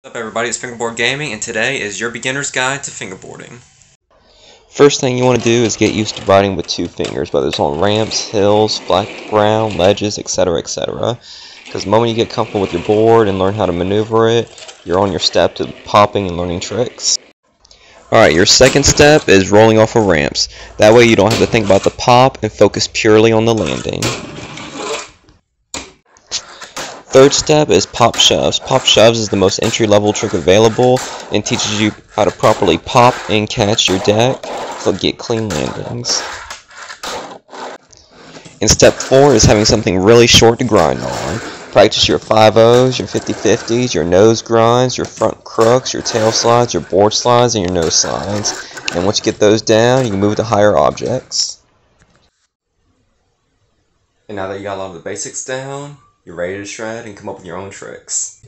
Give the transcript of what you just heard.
What's up everybody, it's Fingerboard Gaming and today is your beginner's guide to fingerboarding. First thing you want to do is get used to riding with two fingers, whether it's on ramps, hills, flat ground, ledges, etc, etc. Because the moment you get comfortable with your board and learn how to maneuver it, you're on your step to popping and learning tricks. Alright, your second step is rolling off of ramps. That way you don't have to think about the pop and focus purely on the landing. Third step is pop shoves. Pop shoves is the most entry level trick available and teaches you how to properly pop and catch your deck to get clean landings. And step 4 is having something really short to grind on. Practice your 5-0s, your 50-50s, your nose grinds, your front crooks, your tail slides, your board slides, and your nose slides. And once you get those down, you can move to higher objects. And now that you got a lot of the basics down, you're ready to shred and come up with your own tricks.